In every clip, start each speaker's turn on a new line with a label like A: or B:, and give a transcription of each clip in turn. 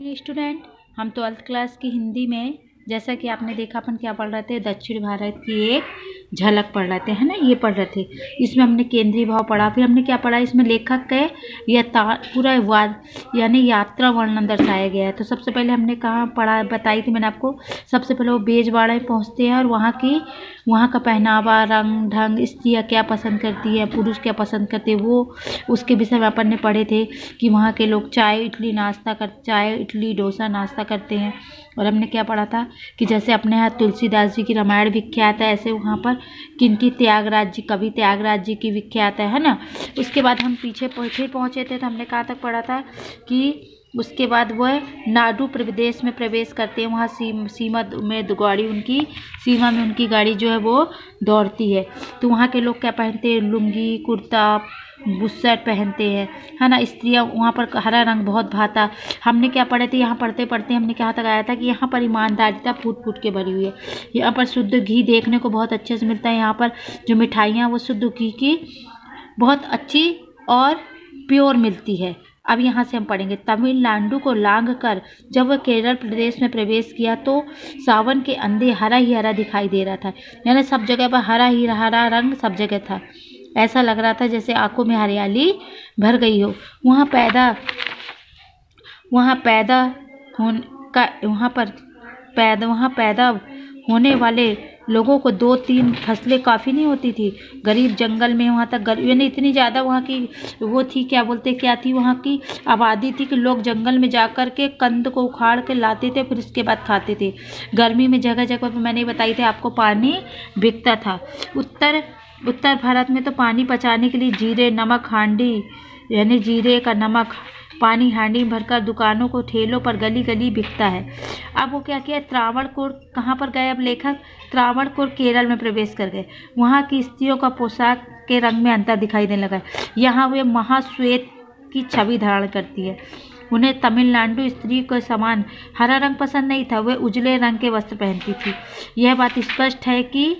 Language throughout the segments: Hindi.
A: स्टूडेंट, हम ट्वेल्थ क्लास की हिंदी में, जैसा कि आपने देखा, अपन क्या पढ़ रहे थे? दक्षिण भारत की एक झलक पढ़ रहे थे, है ना? ये पढ़ रहे थे। इसमें हमने केंद्रीय भाव पढ़ा, फिर हमने क्या पढ़ा? इसमें लेखक के यह पूरा वाद, यानी यात्रा वर्णन दर्शाया गया है। तो सबसे पहले हमने कहाँ पढ़ा, बताई थी मैंने आपको। सबसे पहले वो बेजवाड़ा में पहुँचते हैं और वहाँ की, वहाँ का पहनावा, रंग, ढंग, स्त्रियाँ क्या पसंद करती है, पुरुष क्या पसंद करते वो उसके विषय में अपन ने पढ़े थे कि वहाँ के लोग चाय, इडली, नाश्ता कर, चाय, इडली, डोसा, नाश्ता करते हैं। और हमने क्या पढ़ा था कि जैसे अपने यहाँ तुलसीदास जी की रामायण विख्यात है, ऐसे वहाँ पर किनकी त्यागराज जी, कवि त्यागराज जी की विख्यात है ना? उसके बाद हम पीछे फिर पहुँचे थे तो हमने कहाँ तक पढ़ा था कि उसके बाद वह नाडु प्रदेश में प्रवेश करते हैं। वहाँ सीम, सीमा में गाड़ी उनकी सीमा में उनकी गाड़ी जो है वो दौड़ती है। तो वहाँ के लोग क्या पहनते हैं? लुंगी कुर्ता बुस्सट पहनते हैं। है ना? स्त्रियाँ वहाँ पर हरा रंग बहुत भाता। हमने क्या पढ़े थे? यहाँ पढ़ते पढ़ते हमने क्या तक आया था कि यहाँ पर ईमानदारिता फूट फूट के भरी हुई है। यहाँ पर शुद्ध घी देखने को बहुत अच्छे से मिलता है। यहाँ पर जो मिठाइयाँ वो शुद्ध घी की बहुत अच्छी और प्योर मिलती है। अब यहाँ से हम पढ़ेंगे। तमिलनाडु को लांग कर जब वह केरल प्रदेश में प्रवेश किया तो सावन के अंधे हरा ही हरा दिखाई दे रहा था। यानी सब जगह पर हरा ही हरा रंग सब जगह था। ऐसा लग रहा था जैसे आँखों में हरियाली भर गई हो। वहाँ पैदा वहाँ पैदा होने, का, वहाँ पर पैदा, वहाँ पैदा होने वाले लोगों को दो तीन फ़सलें काफ़ी नहीं होती थी। गरीब जंगल में वहाँ तक गरीब, यानी इतनी ज़्यादा वहाँ की वो थी, क्या बोलते, क्या थी वहाँ की आबादी थी कि लोग जंगल में जा कर के कंद को उखाड़ के लाते थे, फिर उसके बाद खाते थे। गर्मी में जगह जगह पर मैंने बताई थी, आपको पानी बिकता था। उत्तर उत्तर भारत में तो पानी पचाने के लिए जीरे, नमक, हांडी, यानी जीरे का नमक पानी हांडी भरकर दुकानों को ठेलों पर गली गली बिकता है। अब वो क्या किया? त्रावणकोर कहाँ पर गए? अब लेखक त्रावणकोर केरल में प्रवेश कर गए। वहाँ की स्त्रियों का पोशाक के रंग में अंतर दिखाई देने लगा। यहाँ वे महाश्वेत की छवि धारण करती है। उन्हें तमिलनाडु स्त्री को समान हरा रंग पसंद नहीं था। वे उजले रंग के वस्त्र पहनती थी। यह बात स्पष्ट है कि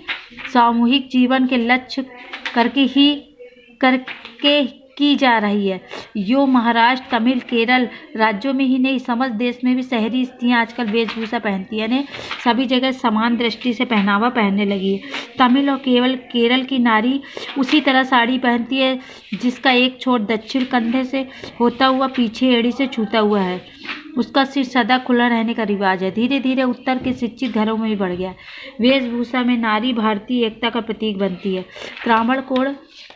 A: सामूहिक जीवन के लक्ष्य करके ही, करके की जा रही है। यो महाराष्ट्र, तमिल, केरल राज्यों में ही नहीं समझ देश में भी शहरी स्त्रियाँ आजकल वेशभूषा पहनती है। सभी जगह समान दृष्टि से पहनावा पहनने लगी है। तमिल और केवल केरल की नारी उसी तरह साड़ी पहनती है, जिसका एक छोर दक्षिण कंधे से होता हुआ पीछे एड़ी से छूता हुआ है। उसका सिर सदा खुला रहने का रिवाज है। धीरे धीरे उत्तर के शिक्षित घरों में भी बढ़ गया वेशभूषा में नारी, भारतीय एकता का प्रतीक बनती है।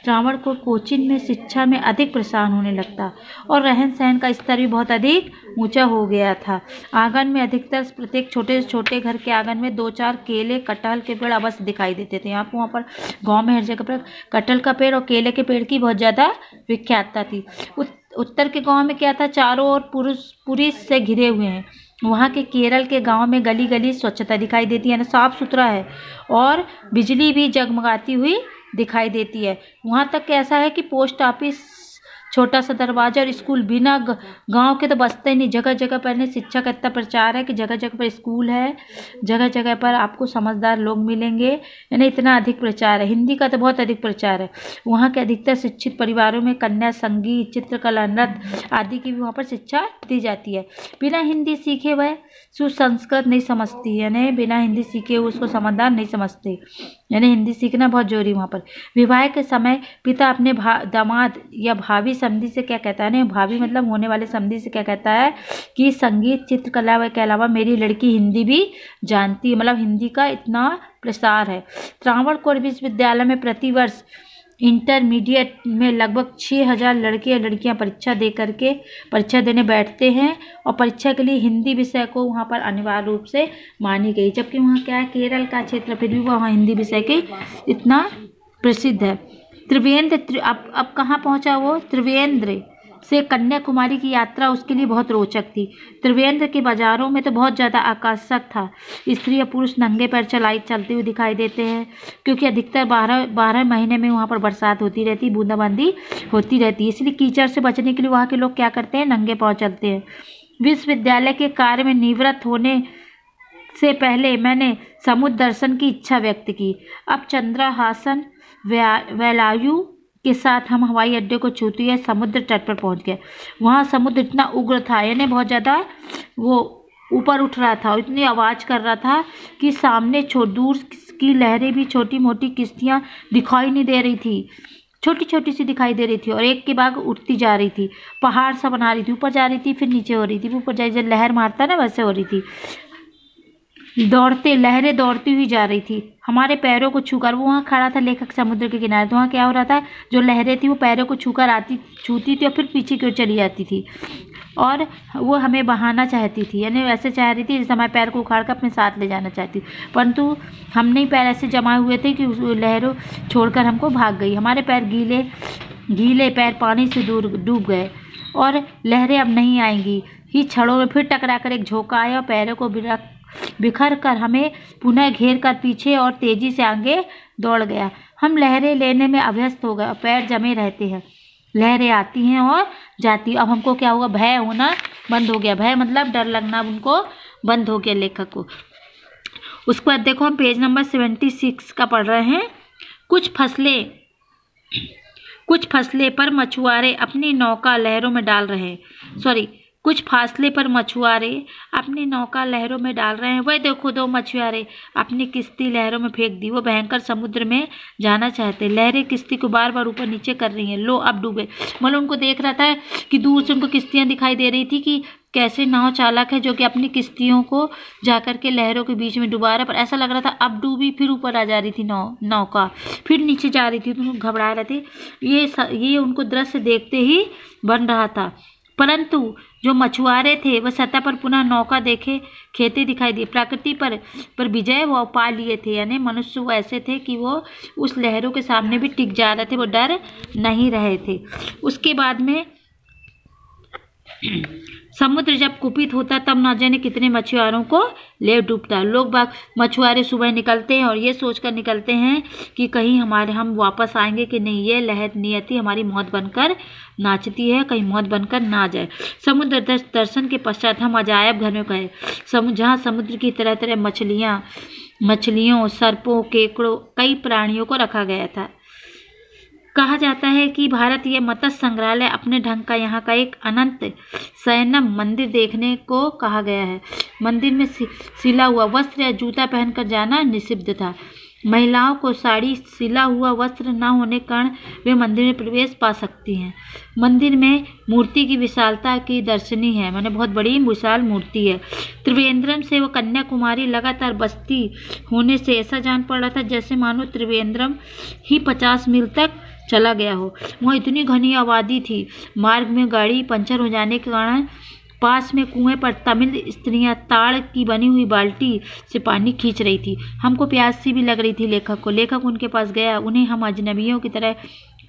A: त्रावणकोड़ त्रावणकोड़ कोचिन में शिक्षा में अधिक प्रसार होने लगता और रहन सहन का स्तर भी बहुत अधिक ऊँचा हो गया था। आँगन में अधिकतर प्रत्येक छोटे छोटे घर के आँगन में दो चार केले, कटहल के पेड़ अवश्य दिखाई देते थे। यहाँ पर वहाँ पर गाँव में हर जगह पर कटहल का पेड़ और केले के पेड़ की बहुत ज़्यादा विख्यातता थी। उत्तर के गाँव में क्या था, चारों ओर पुरुष पुरुष से घिरे हुए हैं। वहाँ के केरल के गाँव में गली गली स्वच्छता दिखाई देती है ना साफ़ सुथरा है और बिजली भी जगमगाती हुई दिखाई देती है। वहाँ तक ऐसा है कि पोस्ट ऑफ़िस, छोटा सा दरवाज़ा और स्कूल बिना गाँव के तो बसते ही नहीं। जगह जगह पर शिक्षा का इतना प्रचार है कि जगह जगह पर स्कूल है जगह जगह पर आपको समझदार लोग मिलेंगे। यानी इतना अधिक प्रचार है। हिंदी का तो बहुत अधिक प्रचार है। वहाँ के अधिकतर शिक्षित परिवारों में कन्या संगीत चित्रकला, नृत्य आदि की भी वहाँ पर शिक्षा दी जाती है। बिना हिंदी सीखे वह सुसंस्कृत नहीं समझती। यानी बिना हिंदी सीखे उसको समझदार नहीं समझते। यानी हिंदी सीखना बहुत ज़रूरी वहाँ पर। विवाह के समय पिता अपने भा, दामाद या भावी समझी से क्या कहता है? ना भाभी मतलब होने वाले समझी से क्या कहता है कि संगीत, चित्रकला के अलावा मेरी लड़की हिंदी भी जानती है। मतलब हिंदी का इतना प्रसार है। त्रावणकोर विश्वविद्यालय में प्रतिवर्ष इंटरमीडिएट में लगभग छः हज़ार लड़के या लड़कियाँ परीक्षा दे करके परीक्षा देने बैठते हैं और परीक्षा के लिए हिंदी विषय को वहाँ पर अनिवार्य रूप से मानी गई। जबकि वहाँ क्या है केरल का क्षेत्र फिर भी वहाँ हिंदी विषय के इतना प्रसिद्ध है। त्रिवेंद्र त्रि, अब अब कहाँ पहुँचा वो? त्रिवेंद्र। से कन्याकुमारी की यात्रा उसके लिए बहुत रोचक थी। त्रिवेंद्र के बाज़ारों में तो बहुत ज़्यादा आकर्षक था। स्त्री या पुरुष नंगे पैर चलाई, चलते हुए दिखाई देते हैं, क्योंकि अधिकतर बारह बारह महीने में वहाँ पर बरसात होती रहती, बूंदाबांदी होती रहती है। इसलिए कीचड़ से बचने के लिए वहाँ के लोग क्या करते हैं? नंगे पाँव चलते हैं। विश्वविद्यालय के कार्य में निवृत्त होने से पहले मैंने समुद्र दर्शन की इच्छा व्यक्त की। अब चंद्रहासन वैलायु के साथ हम हवाई अड्डे को छूते हुए समुद्र तट पर पहुँच गए। वहाँ समुद्र इतना उग्र था, यानी बहुत ज़्यादा वो ऊपर उठ रहा था और इतनी आवाज़ कर रहा था कि सामने छो, दूर की लहरें भी छोटी मोटी किश्तियाँ दिखाई नहीं दे रही थी। छोटी छोटी सी दिखाई दे रही थी और एक के बाद उठती जा रही थी। पहाड़ सा बना रही थी, ऊपर जा रही थी, फिर नीचे हो रही थी ऊपर जा जब लहर मारता ना वैसे हो रही थी। दौड़ते, लहरें दौड़ती हुई जा रही थी। हमारे पैरों को छूकर, वो वहाँ खड़ा था लेखक समुद्र के किनारे। तो वहाँ क्या हो रहा था? जो लहरें थी, वो पैरों को छूकर आती, छूती थी और फिर पीछे की ओर चली जाती थी। और वो हमें बहाना चाहती थी, यानी वैसे चाह रही थी जैसे हमारे पैर को उखाड़ कर अपने साथ ले जाना चाहती परंतु हमने ही पैर ऐसे जमाए हुए थे कि लहरों छोड़कर हमको भाग गई। हमारे पैर गीले गीले पैर पानी से दूर डूब गए और लहरें अब नहीं आएँगी। ही छड़ों में फिर टकरा कर एक झोंका आया और पैरों को बिरक बिखर कर हमें पुनः घेर कर पीछे और तेज़ी से आगे दौड़ गया। हम लहरें लेने में अभ्यस्त हो गए पैर जमे रहते हैं। लहरें आती हैं और जाती अब हमको क्या हुआ? भय होना बंद हो गया। भय मतलब डर लगना उनको बंद हो गया लेखक को। उसके बाद देखो हम पेज नंबर सेवेंटी सिक्स का पढ़ रहे हैं। कुछ फ़सलें कुछ फ़सलें पर मछुआरे अपनी नौका लहरों में डाल रहे सॉरी कुछ फासले पर मछुआरे अपनी नौका लहरों में डाल रहे हैं। वह देखो दो मछुआरे, अपनी किश्ती लहरों में फेंक दी। वो भयंकर समुद्र में जाना चाहते। लहरें किश्ती को बार बार ऊपर नीचे कर रही हैं। लो, अब डूबे। मतलब उनको देख रहा था कि दूर से उनको किश्तियाँ दिखाई दे रही थी कि कैसे नाव चालक है जो कि अपनी किश्तियों को जाकर के लहरों के बीच में डुबा रहा पर ऐसा लग रहा था, अब डूबी, फिर ऊपर आ जा रही थी नाव, नौका। फिर नीचे जा रही थी तो घबरा रहे थे। ये ये उनको दृश्य देखते ही बन रहा था। परंतु जो मछुआरे थे वह सतह पर पुनः नौका देखे, खेते दिखाई दिए। प्रकृति पर पर विजय वो पा लिए थे। यानी मनुष्य वो ऐसे थे कि वो उस लहरों के सामने भी टिक जा रहे थे। वो डर नहीं रहे थे। उसके बाद में समुद्र जब कुपित होता तब न जाने कितने मछुआरों को ले डूबता। लोग बाग मछुआरे सुबह निकलते हैं और ये सोचकर निकलते हैं कि कहीं हमारे हम वापस आएँगे कि नहीं। ये लहर नियति हमारी मौत बनकर नाचती है, कहीं मौत बनकर ना जाए। समुद्र दर्शन के पश्चात हम अजायब घर में गए। समुद्र जहाँ समुद्र की तरह तरह मछलियाँ, मछलियों, सर्पों, केकड़ों, कई प्राणियों को रखा गया था। कहा जाता है कि भारतीय मत्स्य संग्रहालय अपने ढंग का यहाँ का एक अनंत सैनम मंदिर देखने को कहा गया है। मंदिर में सिला हुआ वस्त्र या जूता पहनकर जाना निषिद्ध था। महिलाओं को साड़ी सिला हुआ वस्त्र न होने कारण वे मंदिर में प्रवेश पा सकती हैं। मंदिर में मूर्ति की विशालता की दर्शनी है। मैंने बहुत बड़ी विशाल मूर्ति है। त्रिवेंद्रम से वो कन्याकुमारी लगातार बस्ती होने से ऐसा जान पड़ रहा था जैसे मानो त्रिवेंद्रम ही पचास मील तक चला गया हो। वहाँ इतनी घनी आबादी थी। मार्ग में गाड़ी पंचर हो जाने के कारण पास में कुएँ पर तमिल स्त्रियाँ ताड़ की बनी हुई बाल्टी से पानी खींच रही थी। हमको प्यास प्यासी भी लग रही थी लेखक को। लेखक उनके पास गया। उन्हें हम अजनबियों की तरह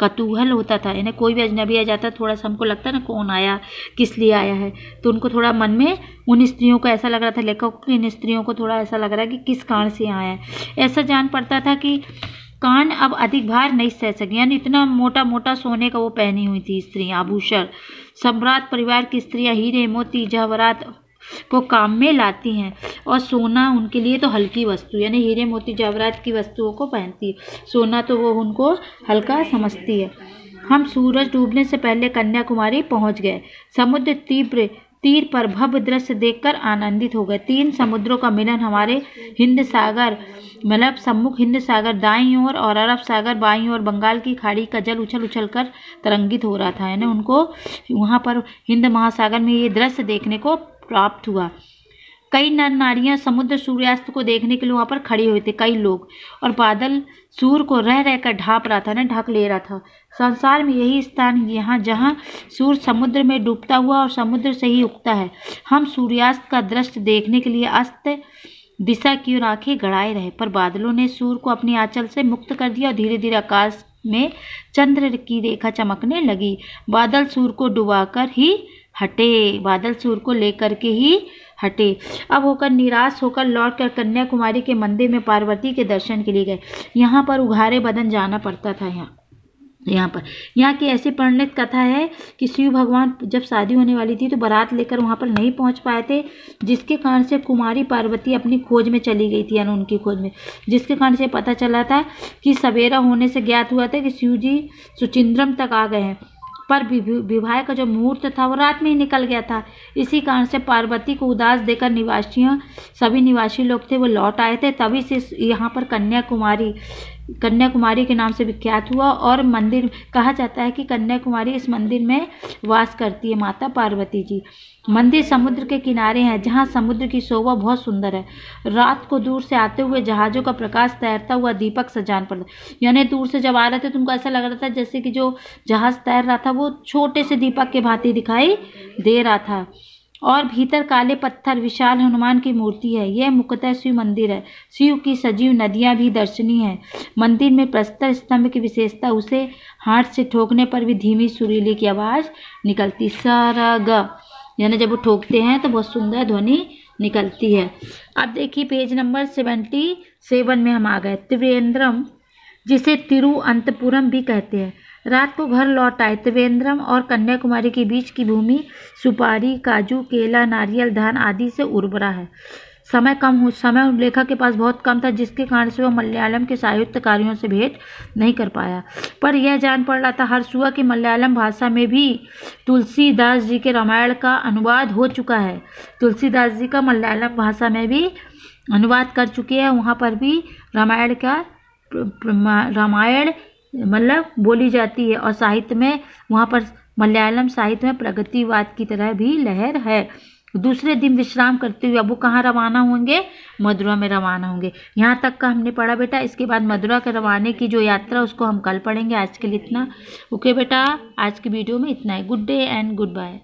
A: कतूहल होता था। यानी कोई भी अजनबी आ जाता, थोड़ा सा हमको लगता ना कौन आया, किस लिए आया है। तो उनको थोड़ा मन में उन स्त्रियों को ऐसा लग रहा था, लेखक को, इन स्त्रियों को थोड़ा ऐसा लग रहा है कि किस कारण से आया है। ऐसा जान पड़ता था कि कान अब अधिक भार नहीं सह सके। यानी इतना मोटा मोटा सोने का वो पहनी हुई थी स्त्री, आभूषण। सम्राट परिवार की स्त्रियाँ हीरे, मोती, जवाहरात को काम में लाती हैं और सोना उनके लिए तो हल्की वस्तु, यानी हीरे, मोती, जवाहरात की वस्तुओं को पहनती। है सोना तो वो उनको हल्का समझती है। हम सूरज डूबने से पहले कन्याकुमारी पहुँच गए। समुद्र तीव्र तीर पर भव्य दृश्य देखकर आनंदित हो गए। तीन समुद्रों का मिलन हमारे हिंद सागर मतलब सम्मुख हिंद सागर दाई ओर और अरब सागर बाई ओर बंगाल की खाड़ी का जल उछल उछल कर तरंगित हो रहा था। यानी उनको, वहाँ पर हिंद महासागर में ये दृश्य देखने को प्राप्त हुआ। कई नर नारियाँ समुद्र सूर्यास्त को देखने के लिए वहाँ पर खड़े हुए थे, कई लोग। और बादल सूर्य को रह रह कर ढाप रहा था ना, ढक ले रहा था। संसार में यही स्थान यहाँ जहाँ सूर्य समुद्र में डूबता हुआ और समुद्र से ही उगता है। हम सूर्यास्त का दृश्य देखने के लिए अस्त दिशा की ओर आँखें गड़ाए रहे, पर बादलों ने सूर्य को अपनी आंचल से मुक्त कर दिया और धीरे धीरे आकाश में चंद्र की रेखा चमकने लगी। बादल सूर्य को डुबाकर ही हटे, बादल सूर्य को लेकर के ही हटे। अब होकर निराश होकर लौट कर कन्याकुमारी के मंदिर में पार्वती के दर्शन के लिए गए। यहाँ पर उघारे बदन जाना पड़ता था यहाँ। यहाँ पर। यहाँ की ऐसी परिणित कथा है कि शिव भगवान जब शादी होने वाली थी तो बारात लेकर वहाँ पर नहीं पहुँच पाए थे, जिसके कारण से कुमारी पार्वती अपनी खोज में चली गई थी, यानी उनकी खोज में। जिसके कारण से पता चला था कि सवेरा होने से ज्ञात हुआ था कि शिव जी सुचिंद्रम तक आ गए हैं। पर विवाह का जो मुहूर्त था, वो रात में ही निकल गया था। इसी कारण से पार्वती को उदास देकर निवासियों, सभी निवासी लोग थे, वो लौट आए थे। तभी से यहाँ पर कन्याकुमारी कन्याकुमारी के नाम से विख्यात हुआ और मंदिर, कहा जाता है कि कन्याकुमारी इस मंदिर में वास करती है माता पार्वती जी। मंदिर समुद्र के किनारे हैं, जहाँ समुद्र की शोभा बहुत सुंदर है। रात को दूर से आते हुए जहाज़ों का प्रकाश तैरता हुआ दीपक सजान पड़ता यानी दूर से जब आ रहे थे तुमको ऐसा लग रहा था जैसे कि जो जहाज़ तैर रहा था, वो छोटे से दीपक के भांति दिखाई दे रहा था। और भीतर काले पत्थर, विशाल हनुमान की मूर्ति है। यह मुख्यतः शिव मंदिर है। शिव की सजीव नदियाँ भी दर्शनीय हैं। मंदिर में प्रस्तर स्तंभ की विशेषता, उसे हाथ से ठोकने पर भी धीमी सुरीली की आवाज़ निकलती। सारा ग। यानी जब वो ठोकते हैं तो बहुत सुंदर ध्वनि निकलती है। अब देखिए, पेज नंबर सेवेंटी सेवन में हम आ गए। त्रिवेंद्रम, जिसे तिरुअंतपुरम भी कहते हैं। रात को घर लौट आए त्रिवेंद्रम और कन्याकुमारी के बीच की भूमि, सुपारी, काजू, केला, नारियल, धान आदि से उर्वरा है। समय कम हो, समय लेखक के पास बहुत कम था जिसके कारण से वह मलयालम के साहित्यकारियों से भेंट नहीं कर पाया। पर यह जान पड़ रहा था, हर सुबह की मलयालम भाषा में भी तुलसीदास जी के रामायण का अनुवाद हो चुका है। तुलसीदास जी का मलयालम भाषा में भी अनुवाद कर चुके हैं, वहाँ पर भी रामायण का रामायण मतलब बोली जाती है और साहित्य में, वहाँ पर मलयालम साहित्य में प्रगतिवाद की तरह भी लहर है। दूसरे दिन विश्राम करते हुए, अब वो कहाँ रवाना होंगे? मदुरा में रवाना होंगे। यहाँ तक का हमने पढ़ा बेटा, इसके बाद मदुरा के रवाने की जो यात्रा, उसको हम कल पढ़ेंगे। आज के लिए इतना। ओके बेटा, आज की वीडियो में इतना है। Good day and goodbye.